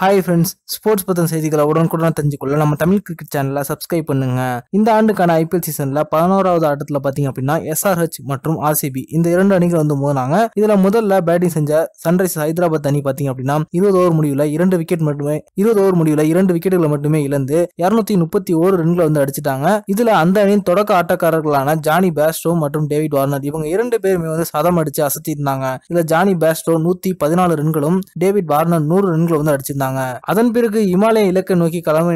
Hi friends sports பத்தின செய்திகளை உடனுக்குடன் தெரிஞ்சுக்கொள்ள நம்ம தமிழ் கிரிக்கெட் சேனலை சப்ஸ்கிரைப் பண்ணுங்க. இந்த ஆண்டுக்கான ஐபிஎல் சீசன்ல பதினோராவது ஆட்டத்தில் பார்த்தீங்க அப்படின்னா எஸ்ஆர்ஹெச் மற்றும் ஆர்சிபி இந்த இரண்டு அணிகள் வந்து மோதினாங்க. இதுல முதல்ல பேட்டிங் செஞ்ச சன்ரைஸ் ஹைதராபாத் அணி பார்த்தீங்க அப்படின்னா இருபது ஓவர் முடிவில் இரண்டு விக்கெட் மட்டுமே இருபது ஓவர் முடிவில் இரண்டு விக்கெட்டுகளை மட்டுமே இழந்து இருநூத்தி முப்பத்தி ஓரு ரன்களை வந்து அடிச்சிட்டாங்க. இதுல அந்த அணியின் தொடக்க ஆட்டக்காரர்களான ஜானி பேஸ்டோ மற்றும் டேவிட் வார்னர் இவங்க இரண்டு பேருமே வந்து சதம் அடிச்சு அசத்தி இருந்தாங்க இதுல ஜானி பேஸ்டோ நூத்தி பதினாலு ரன்களும் டேவிட் வார்னர் நூறு ரன்கள் வந்து அடிச்சிருந்தாங்க. அதன் பிறகு இமாலய இலக்கை நோக்கி கலந்து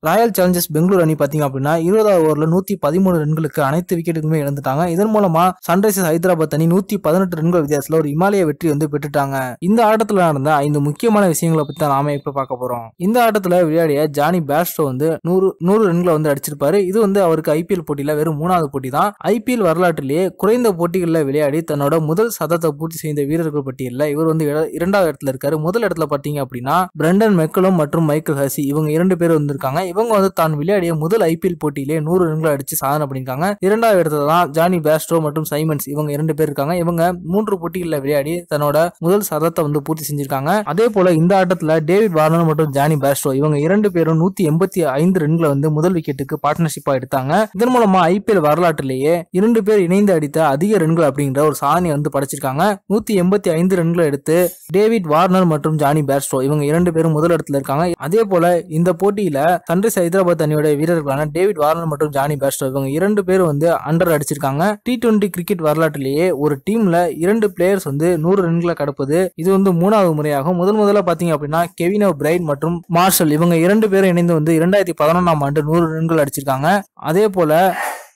ராயல் சேலஞ்சர்ஸ் பெங்களூர் அணி பாத்தீங்க அப்படின்னா இருபதாவது ஓவர்ல நூத்தி பதிமூணு ரன்களுக்கு அனைத்து விக்கெட்டுக்குமே இழந்துட்டாங்க. இதன் மூலமா சன்ரைசர்ஸ் ஹைதராபாத் அணி நூத்தி பதினெட்டு ரன்கள் வித்தியாசத்துல ஒரு இமாலய வெற்றி வந்து பெற்றுட்டாங்க. இந்த ஆட்டத்துல நடந்த ஐந்து முக்கியமான விஷயங்களை பத்தி தான் நாம இப்ப பார்க்க போறோம். இந்த ஆட்டத்துல விளையாடிய ஜானி பேஸ்டோ வந்து நூறு நூறு ரன்களை வந்து அடிச்சிருப்பாரு. இது வந்து அவருக்கு ஐபிஎல் போட்டியில வெறும் மூணாவது போட்டி தான். ஐபிஎல் வரலாற்றிலேயே குறைந்த போட்டிகளில் விளையாடி தன்னோட முதல் சதத்தை பூர்த்தி செய்த வீரர்கள் பட்டியலில் இவர் வந்து இரண்டாவது இடத்துல இருக்காரு. முதல் இடத்துல பாத்தீங்க அப்படின்னா பிரண்டன் மெக்கலும் மற்றும் மைக்கேல் ஹசி இவங்க இரண்டு பேர் வந்திருக்காங்க. இவங்க வந்து தான் விளையாடிய முதல் ஐபிஎல் போட்டியிலே நூறு ரன்களை அடிச்சு சாதனை பண்ணியிருக்காங்க. இரண்டாவது இடத்துல தான் ஜானி பேஸ்ட்ரோ மற்றும் சைமன்ஸ் இவங்க இரண்டு பேர் இருக்காங்க. இவங்க மூன்று போட்டிகளில் விளையாடி தன்னோட முதல் சதத்தை வந்து பூர்த்தி செஞ்சிருக்காங்க. அதே போல இந்த ஆட்டத்தில் டேவிட் வார்னர் மற்றும் ஜானி பேஸ்ட்ரோ இவங்க இரண்டு பேரும் நூத்தி எண்பத்தி ஐந்து ரன்களை வந்து முதல் விக்கெட்டுக்கு பார்ட்னர்ஷிப்பா எடுத்தாங்க. இதன் மூலமா ஐபிஎல் வரலாற்றிலேயே இரண்டு பேர் இணைந்து அடித்த அதிக ரன்கள் அப்படிங்கிற ஒரு சாதனையை வந்து படைச்சிருக்காங்க. நூத்தி எண்பத்தி ஐந்து ரன்களை எடுத்து டேவிட் வார்னர் மற்றும் ஜானி பேஸ்ட்ரோ இவங்க இரண்டு பேர் பேரும் முதலிடத்தில் இருக்காங்க. அதே போல இந்த போட்டியில சன்ரைஸ் ஹைதராபாத் அணியோட வீரர்களான டேவிட் வார்னர் மற்றும் ஜானி பேஸ்டோ இவங்க இரண்டு பேரும் வந்து அண்டர் அடிச்சிருக்காங்க. டி டுவெண்டி கிரிக்கெட் வரலாற்றிலேயே ஒரு டீம்ல இரண்டு பிளேயர்ஸ் வந்து நூறு ரன்களை கடப்பது இது வந்து மூணாவது முறையாகும். முதல் முதல்ல பாத்தீங்க அப்படின்னா கெவினோ பிரைட் மற்றும் மார்ஷல் இவங்க இரண்டு பேரும் இணைந்து வந்து இரண்டாயிரத்தி பதினொன்றாம் ஆண்டு நூறு ரன்கள் அடிச்சிருக்காங்க. அதே போல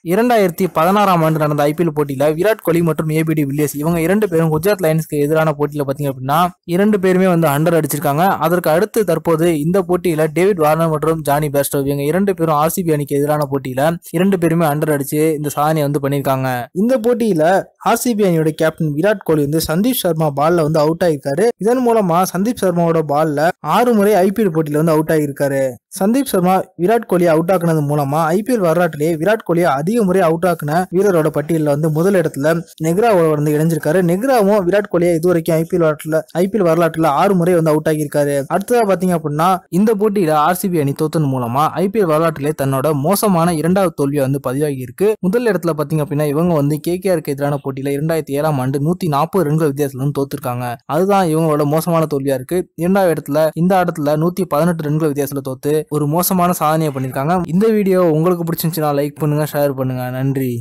இரண்டாயிரத்தி பதினாறாம் ஆண்டு நடந்த ஐபிஎல் போட்டியில விராட் கோலி மற்றும் ஏபிடி வில்லியர்ஸ் இவங்க இரண்டு பேரும் குஜராத் லைன்ஸ்க்கு எதிரான போட்டியில பாத்தீங்க அப்படின்னா இரண்டு பேருமே வந்து அண்டர் அடிச்சிருக்காங்க. அதற்கு அடுத்து தற்போது இந்த போட்டியில டேவிட் வார்னர் மற்றும் ஜானி பேஸ்டோ இவங்க இரண்டு பேரும் ஆர்சிபி அணிக்கு எதிரான போட்டியில இரண்டு பேருமே அண்டர் அடிச்சு இந்த சாதனையை வந்து பண்ணியிருக்காங்க. இந்த போட்டியில ஆர்சிபி அணியோட கேப்டன் விராட் கோலி வந்து சந்தீப் சர்மா பால்ல வந்து அவுட் ஆகிருக்காரு இதன் மூலமா சந்தீப் சர்மாவோட பால்ல ஆறு முறை ஐபிஎல் போட்டியில வந்து அவுட் ஆகியிருக்காரு சந்தீப் சர்மா விராட் கோலியை அவுட் ஆக்குனது மூலமா ஐபிஎல் வரலாற்றிலேயே விராட் கோலியை அதிக முறை அவுட் ஆக்குன வீரரோட பட்டியலில் வந்து முதல் இடத்துல நெக்ராவோட வந்து இணைஞ்சிருக்காரு. நெக்ராவும் விராட் கோலியை இதுவரைக்கும் ஐபிஎல் வரலாற்றுல ஐபிஎல் வரலாற்றுல ஆறு முறை வந்து அவுட் ஆகியிருக்காரு அடுத்ததா பாத்தீங்க அப்படின்னா இந்த போட்டியில ஆர்சிபி அணி தோத்தன் மூலமா ஐபிஎல் வரலாற்றிலே தன்னோட மோசமான இரண்டாவது தோல்வியை வந்து பதிவாகி இருக்கு முதல் இடத்துல பாத்தீங்க அப்படின்னா இவங்க வந்து கேகேஆருக்கு எதிரான போட்டியில இரண்டாயிரத்தி ஏழாம் ஆண்டு நூத்தி நாற்பது ரன்கள் வித்தியாசத்துல வந்து தோத்துருக்காங்க. அதுதான் இவங்களோட மோசமான தோல்வியா இருக்கு. இரண்டாவது இடத்துல இந்த ஆட்டத்துல நூத்தி பதினெட்டு ரன்கள் வித்தியாசத்துல தோத்து ஒரு மோசமான சாதனையை பண்ணிருக்காங்க இந்த வீடியோ உங்களுக்கு பிடிச்சிருந்துச்சுன்னா லைக் பண்ணுங்க ஷேர் பண்ணுங்க. பண்ணுங்கள் நன்றி.